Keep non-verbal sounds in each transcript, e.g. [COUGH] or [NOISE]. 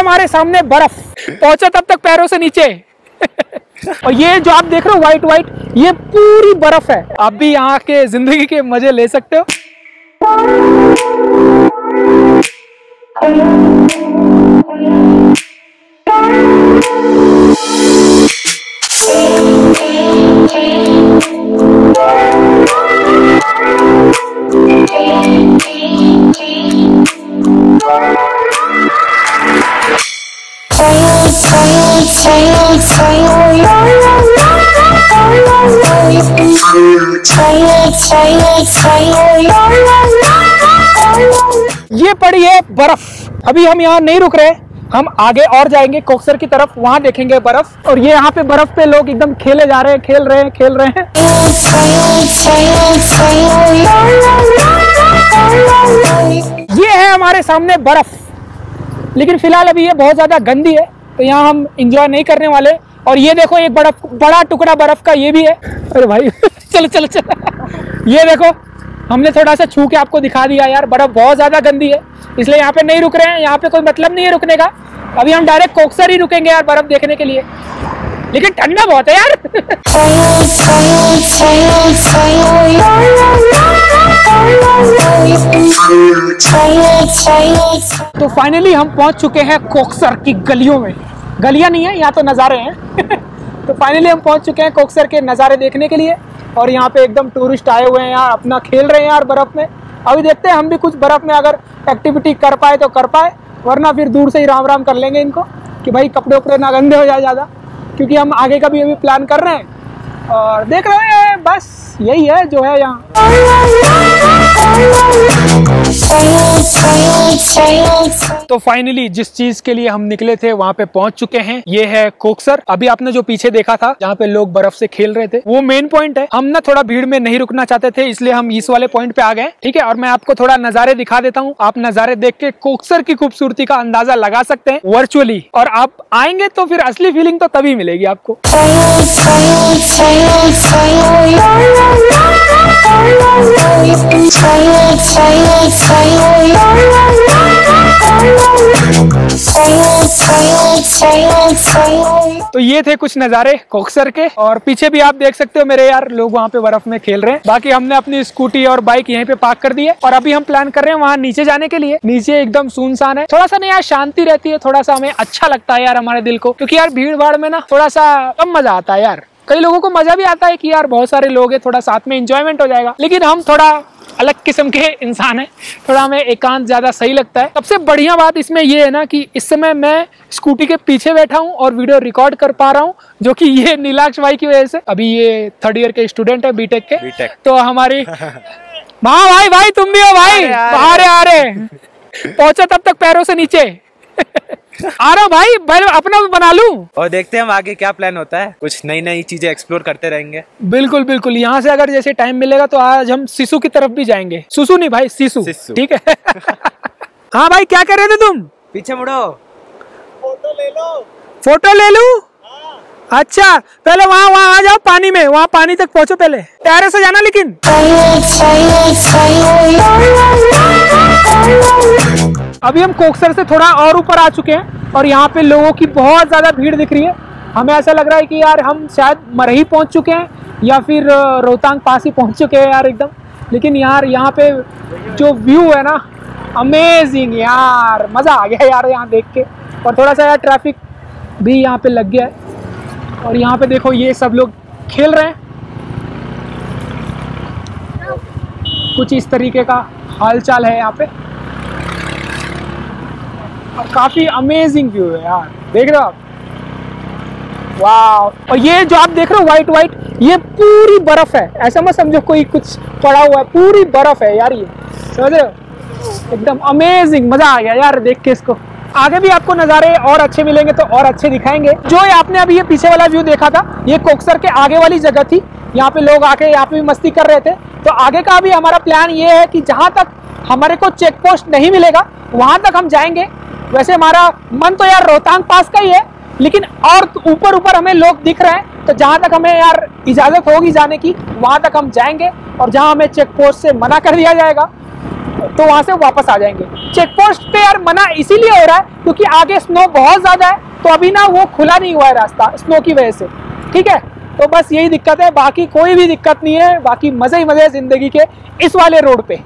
हमारे सामने बर्फ़। पहुँचा तब तक पैरों से नीचे। [LAUGHS] और ये जो आप देख रहे हो व्हाइट व्हाइट ये पूरी बर्फ़ है। आप भी यहाँ के ज़िंदगी के मज़े ले सकते हो। ये पड़ी है बर्फ़। अभी हम यहाँ नहीं रुक रहे, हम आगे और जाएँगे, कोक्सर की तरफ़, वहाँ देखेंगे बर्फ़। और ये यहाँ पे बर्फ़ पे लोग एकदम खेले जा रहे हैं, खेल रहे हैं, खेल रहे हैं। ये है हमारे सामने बर्फ़। लेकिन फ़िलहाल अभी ये बहुत ज़्यादा गंदी है। तो यहाँ हम इंजॉय नहीं करने वाले। और ये देखो, एक बड़ा बड़ा टुकड़ा बर्फ़ का ये भी है। अरे भाई, [LAUGHS] चलो चलो चलो। ये देखो, हमने थोड़ा सा छू के आपको दिखा दिया यार, बर्फ़ बहुत ज़्यादा गंदी है। इसलिए यहाँ पे नहीं रुक रहे हैं, यहाँ पे कोई मतलब नहीं है रुकने का। अभी हम डायरेक्ट कोक्सर ही रुकेंगे यार बर्फ़ देखने के लिए। लेकिन ठंडा बहुत है यार। तो फाइनली हम पहुँच चुके हैं कोक्सर की गलियों में। गलियाँ नहीं है, यहाँ तो नज़ारे हैं। [LAUGHS] तो फाइनली हम पहुँच चुके हैं कोक्सर के नज़ारे देखने के लिए और यहाँ पे एकदम टूरिस्ट आए हुए हैं यार, अपना खेल रहे हैं यार बर्फ़ में। अभी देखते हैं हम भी कुछ बर्फ़ में अगर एक्टिविटी कर पाए तो कर पाए, वरना फिर दूर से ही राम राम कर लेंगे इनको कि भाई कपड़े उपड़े ना गंदे हो जाए ज़्यादा। क्योंकि हम आगे का भी अभी प्लान कर रहे हैं। और देख रहे हैं, बस यही है जो है यहाँ। तो फाइनली जिस चीज़ के लिए हम निकले थे, वहाँ पे पहुँच चुके हैं। ये है कोक्सर अभी आपने जो पीछे देखा था, जहाँ पे लोग बर्फ़ से खेल रहे थे, वो मेन पॉइंट है। हम ना थोड़ा भीड़ में नहीं रुकना चाहते थे, इसलिए हम इस वाले पॉइंट पे आ गए ठीक है? और मैं आपको थोड़ा नजारे दिखा देता हूँ। आप नजारे देख के कोक्सर की खूबसूरती का अंदाज़ा लगा सकते हैं वर्चुअली और आप आएँगे तो फिर असली फीलिंग तो तभी मिलेगी आपको। तो ये थे कुछ नज़ारे कोक्सर के, और पीछे भी आप देख सकते हो मेरे यार, लोग वहाँ पे बर्फ़ में खेल रहे हैं। बाकी हमने अपनी स्कूटी और बाइक यहीं पे पार्क कर दी है, और अभी हम प्लान कर रहे हैं वहाँ नीचे जाने के लिए। नीचे एकदम सुनसान है। थोड़ा सा ना यार शांति रहती है, थोड़ा सा हमें अच्छा लगता है यार हमारे दिल को, क्योंकि यार भीड़ भाड़ में ना थोड़ा सा कम मज़ा आता है यार। कई लोगों को मज़ा भी आता है कि यार बहुत सारे लोग हैं थोड़ा साथ में इंजॉयमेंट हो जाएगा। लेकिन हम थोड़ा अलग किस्म के [LAUGHS] इंसान है थोड़ा हमें एकांत ज़्यादा सही लगता है। सबसे बढ़िया बात इसमें ये है ना कि इस समय मैं स्कूटी के पीछे बैठा हूँ और वीडियो रिकॉर्ड कर पा रहा हूँ जो कि ये [LAUGHS] नीलाक्ष भाई की वजह से। अभी ये थर्ड ईयर के स्टूडेंट है बीटेक के। बीटेक। तो हमारी [LAUGHS] हाँ भाई भाई तुम भी हो भाई। आ रहे आ रहे पहुँचा तब तक पैरों से नीचे। [LAUGHS] आ रहा भाई भाई अपना भी बना लूँ। और देखते हैं हम आगे क्या प्लान होता है। कुछ नई नई चीज़ें एक्सप्लोर करते रहेंगे। बिल्कुल बिल्कुल। यहाँ से अगर जैसे टाइम मिलेगा तो आज हम सिसु की तरफ़ भी जाएँगे। सुसु नहीं भाई सिसु। सिसु। ठीक है? [LAUGHS] हाँ भाई क्या कर रहे थे तुम? पीछे मुड़ो। फ़ोटो ले लो। फ़ोटो ले लू? अच्छा पहले वहाँ वहाँ आ जाओ पानी में। वहाँ पानी तक पहुँचो पहले। टहरे से जाना लेकिन। अभी हम कोक्सर से थोड़ा और ऊपर आ चुके हैं और यहाँ पे लोगों की बहुत ज़्यादा भीड़ दिख रही है। हमें ऐसा लग रहा है कि यार हम शायद मरही पहुँच चुके हैं या फिर रोहतांग पास ही पहुँच चुके हैं यार एकदम। लेकिन यार, यहाँ पे जो व्यू है ना अमेजिंग यार। मज़ा आ गया यार यहाँ देख के। और थोड़ा सा यार ट्रैफ़िक भी यहाँ पे लग गया है। और यहाँ पे देखो, ये सब लोग खेल रहे हैं। कुछ इस तरीके का हालचाल है यहाँ पे। और काफ़ी अमेजिंग व्यू है यार। देख रहे हो आप? वाह और ये जो आप देख रहे हो व्हाइट व्हाइट ये पूरी बर्फ़ है। ऐसा मत समझो कोई कुछ पड़ा हुआ है। पूरी बर्फ़ है यार ये। समझ रहे हो? एकदम अमेजिंग मज़ा आ गया यार देख के इसको। आगे भी आपको नज़ारे और अच्छे मिलेंगे तो और अच्छे दिखाएँगे। जो ये आपने अभी ये पीछे वाला व्यू देखा था, ये कोक्सर के आगे वाली जगह थी। यहाँ पे लोग आके यहाँ पे भी मस्ती कर रहे थे। तो आगे का भी हमारा प्लान ये है कि जहाँ तक हमारे को चेक पोस्ट नहीं मिलेगा, वहाँ तक हम जाएँगे। वैसे हमारा मन तो यार रोहतांग पास का ही है, लेकिन और ऊपर ऊपर हमें लोग दिख रहे हैं तो जहाँ तक हमें यार इजाज़त होगी जाने की, वहाँ तक हम जाएँगे और जहाँ हमें चेक पोस्ट से मना कर दिया जाएगा तो वहाँ से वापस आ जाएँगे। चेक पोस्ट पे यार मना इसीलिए हो रहा है, क्योंकि आगे स्नो बहुत ज़्यादा है तो अभी ना वो खुला नहीं हुआ है रास्ता स्नो की वजह से। ठीक है? तो बस यही दिक्कत है, बाकी कोई भी दिक्कत नहीं है, बाकी मज़े ही मज़े ज़िंदगी के इस वाले रोड पे।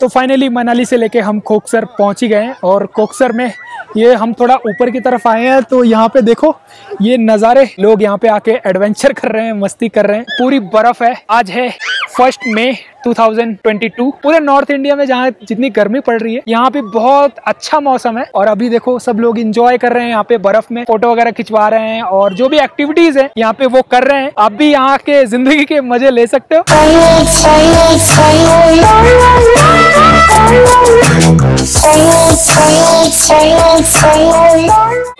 तो फाइनली मनाली से लेके हम कोकसर पहुँच ही गए और कोकसर में ये हम थोड़ा ऊपर की तरफ़ आए हैं तो यहाँ पे देखो, ये नज़ारे, लोग यहाँ पे आके एडवेंचर कर रहे हैं, मस्ती कर रहे हैं, पूरी बर्फ़ है, आज है फ़र्स्ट मई 2022 पूरे नॉर्थ इंडिया में जहाँ जितनी गर्मी पड़ रही है, यहाँ पे बहुत अच्छा मौसम है। और अभी देखो, सब लोग इंजॉय कर रहे हैं यहाँ पे बर्फ़ में फ़ोटो वगैरह खिंचवा रहे हैं और जो भी एक्टिविटीज़ है, यहाँ पे वो कर रहे हैं। आप भी यहाँ के ज़िंदगी के मज़े ले सकते हो।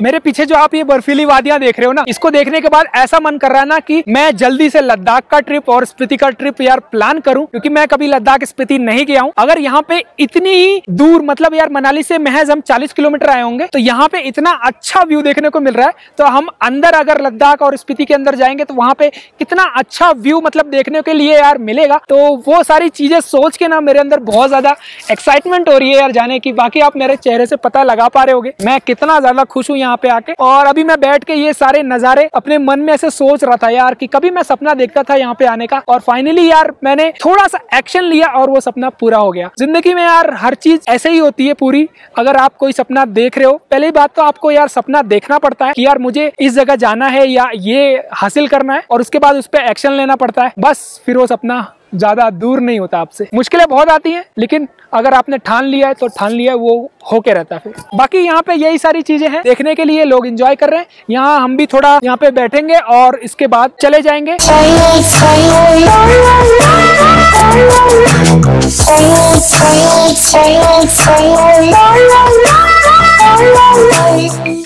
मेरे पीछे जो आप ये बर्फीली वादियाँ देख रहे हो ना, इसको देखने के बाद ऐसा मन कर रहा है ना कि मैं जल्दी से लद्दाख का ट्रिप और स्पीति का ट्रिप यार प्लान करूँ, क्योंकि मैं कभी लद्दाख स्पीति नहीं गया हूँ। अगर यहाँ पे इतनी ही दूर मतलब यार मनाली से महज हम 40 किलोमीटर आए होंगे तो यहाँ पे इतना अच्छा व्यू देखने को मिल रहा है। तो हम अंदर अगर लद्दाख और स्पीति के अंदर जाएँगे तो वहाँ पे कितना अच्छा व्यू मतलब देखने के लिए यार मिलेगा। तो वो सारी चीज़ें सोच के ना मेरे अंदर बहुत ज़्यादा एक्साइटमेंट हो रही है यार जाने की, बाकी आप मेरे चेहरे से पता लगा पा रहे होगे। मैं कितना ज़्यादा खुश हूँ यहाँ पे आके। और अभी मैं बैठ के ये सारे नजारे अपने मन में ऐसे सोच रहा था यार कि कभी मैं सपना देखता था यहाँ पे आने का। और फाइनली यार, मैंने थोड़ा सा एक्शन लिया और वो सपना पूरा हो गया। ज़िंदगी में यार, हर चीज़ ऐसे ही होती है पूरी। अगर आप कोई सपना देख रहे हो, पहली बात तो आपको यार सपना देखना पड़ता है कि यार मुझे इस जगह जाना है या ये हासिल करना है। और उसके बाद उस पर एक्शन लेना पड़ता है। बस, फिर वो सपना ज़्यादा दूर नहीं होता आपसे मुश्किलें बहुत आती हैं लेकिन अगर आपने ठान लिया है तो ठान लिया है वो होके रहता है फिर बाकी यहाँ पे यही सारी चीज़ें हैं देखने के लिए लोग एंजॉय कर रहे हैं यहाँ हम भी थोड़ा यहाँ पे बैठेंगे और इसके बाद चले जाएँगे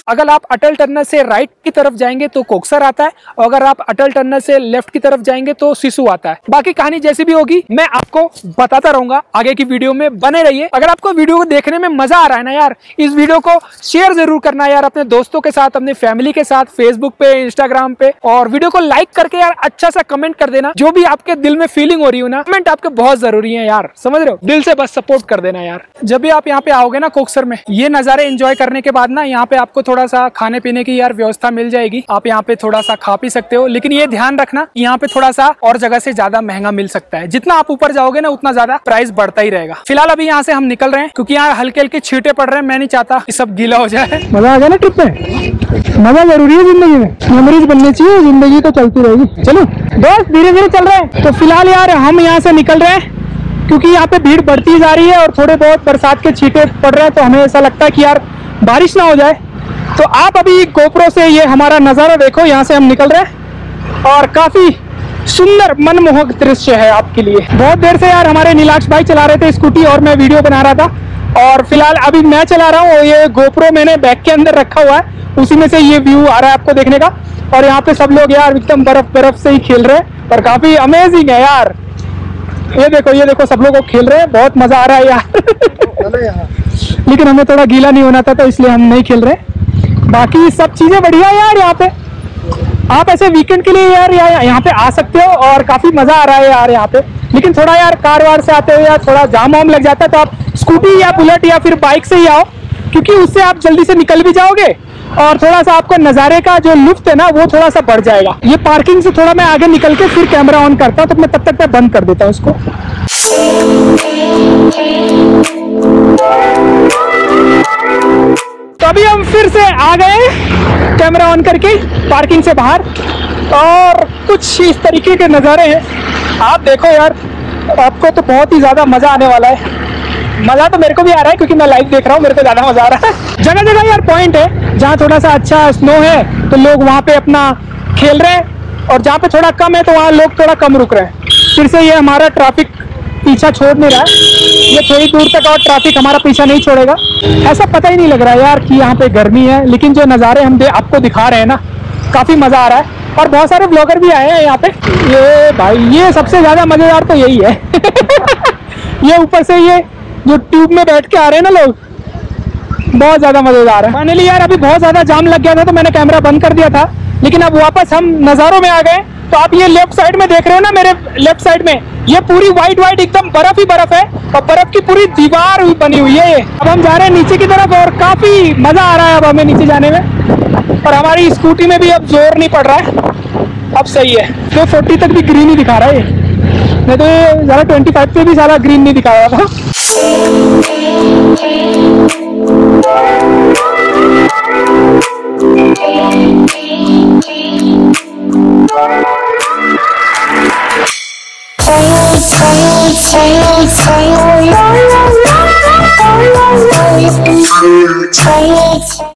अगर आप अटल टनल से राइट की तरफ़ जाएँगे तो कोक्सर आता है, और अगर आप अटल टनल से लेफ़्ट की तरफ़ जाएँगे तो सिसु आता है। बाकी कहानी जैसी भी होगी, मैं आपको बताता रहूँगा आगे की वीडियो में, बने रहिए। अगर आपको वीडियो को देखने में मज़ा आ रहा है ना यार, इस वीडियो को शेयर ज़रूर करना यार अपने दोस्तों के साथ, अपने फैमिली के साथ फेसबुक पे इंस्टाग्राम पे, और वीडियो को लाइक करके यार अच्छा सा कमेंट कर देना, जो भी आपके दिल में फीलिंग हो रही हो ना कमेंट आपके बहुत ज़रूरी है यार, समझ रहे हो? दिल से बस सपोर्ट कर देना यार। जब भी आप यहाँ पे आओगे ना कोकसर में, ये नजारे एंजॉय करने के बाद ना, यहाँ पे आपको थोड़ा सा खाने पीने की यार व्यवस्था मिल जाएगी। आप यहाँ पे थोड़ा सा खा पी सकते हो, लेकिन ये ध्यान रखना, यहाँ पे थोड़ा सा और जगह से ज़्यादा महँगा मिल सकता है। जितना आप ऊपर जाओगे ना, उतना ज़्यादा प्राइस बढ़ता ही रहेगा। फ़िलहाल अभी यहाँ से हम निकल रहे हैं, क्योंकि यहाँ हल्के हल्के छीटे पड़ रहे हैं, मैं नहीं चाहता कि सब गीला हो जाए। मज़ा आ गया ना ट्रिप में? मज़ा ज़रूरी है ज़िंदगी में। मेमोरीज बननी चाहिए, ज़िंदगी तो चलती रहेगी। चलो दोस्त धीरे धीरे चल रहे हैं। तो फ़िलहाल यार, हम यहाँ से निकल रहे हैं, क्योंकि यहाँ पे भीड़ बढ़ती जा रही है और थोड़े बहुत बरसात के छीटे पड़ रहे हैं तो हमें ऐसा लगता है कि यार बारिश ना हो जाए। तो आप अभी गोप्रो से ये हमारा नज़ारा देखो यहाँ से हम निकल रहे हैं और काफ़ी सुंदर मनमोहक दृश्य है आपके लिए। बहुत देर से यार हमारे नीलाक्ष भाई चला रहे थे स्कूटी और मैं वीडियो बना रहा था और फ़िलहाल अभी मैं चला रहा हूँ और ये गोप्रो मैंने बैग के अंदर रखा हुआ है। उसी में से ये व्यू आ रहा है आपको देखने का। और यहाँ पे सब लोग यार एकदम बर्फ़ बर्फ़ से ही खेल रहे हैं और काफ़ी अमेजिंग है यार। ये देखो ये देखो सब लोग खेल रहे हैं। बहुत मज़ा आ रहा है यार। [LAUGHS] लेकिन हमें थोड़ा गीला नहीं होना था तो इसलिए हम नहीं खेल रहे। बाकी सब चीज़ें बढ़िया है यार यहाँ पे। आप ऐसे वीकेंड के लिए यार या, यहाँ पे आ सकते हो और काफ़ी मज़ा आ रहा है यार यहाँ पे। लेकिन थोड़ा यार कार वार से आते हो या थोड़ा जाम वाम लग जाता है तो आप स्कूटी या बुलेट या फिर बाइक से ही आओ क्योंकि उससे आप जल्दी से निकल भी जाओगे और थोड़ा सा आपको नज़ारे का जो लुफ्त है ना वो थोड़ा सा बढ़ जाएगा। ये पार्किंग से थोड़ा मैं आगे निकल के फिर कैमरा ऑन करता हूँ तो मैं तब तक मैं बंद कर देता हूँ उसको अभी हम फिर से आ गए कैमरा ऑन करके पार्किंग से बाहर। और कुछ इस तरीके के नज़ारे हैं। आप देखो यार, आपको तो बहुत ही ज़्यादा मज़ा आने वाला है। मज़ा तो मेरे को भी आ रहा है क्योंकि मैं लाइव देख रहा हूँ, मेरे को ज़्यादा मज़ा आ रहा है। जगह जगह यार पॉइंट है, जहाँ थोड़ा सा अच्छा स्नो है तो लोग वहाँ पे अपना खेल रहे हैं। और जहाँ पे थोड़ा कम है तो वहाँ लोग थोड़ा कम रुक रहे हैं। फिर से ये हमारा ट्रैफ़िक पीछा छोड़ नहीं रहा है। ये थोड़ी दूर तक और ट्रैफ़िक हमारा पीछा नहीं छोड़ेगा। ऐसा पता ही नहीं लग रहा है यार कि यहाँ पे गर्मी है, लेकिन जो नज़ारे हम आपको दिखा रहे हैं ना, काफ़ी मज़ा आ रहा है। और बहुत सारे ब्लॉगर भी आए हैं यहाँ पे। ये भाई, ये सबसे ज़्यादा मज़ेदार तो यही है। [LAUGHS] ये ऊपर से ये जो ट्यूब में बैठ के आ रहे हैं ना लोग, बहुत ज़्यादा मज़ेदार है। फाइनली यार, अभी बहुत ज़्यादा जाम लग गया था तो मैंने कैमरा बंद कर दिया था। लेकिन अब वापस हम नज़ारों में आ गए। तो आप ये लेफ़्ट साइड में देख रहे हो ना मेरे लेफ़्ट साइड में, ये पूरी व्हाइट व्हाइट एकदम बर्फ़ ही बर्फ़ है और बर्फ़ की पूरी दीवार हुई बनी हुई है ये। अब हम जा रहे हैं नीचे की तरफ़ और काफ़ी मज़ा आ रहा है अब हमें नीचे जाने में। और हमारी स्कूटी में भी अब ज़ोर नहीं पड़ रहा है। अब सही है। तो फोर्टी तक भी ग्रीन ही दिखा रहा है नहीं तो ये ज़्यादा ट्वेंटी फाइव पे भी ज़्यादा ग्रीन नहीं दिखा रहा था।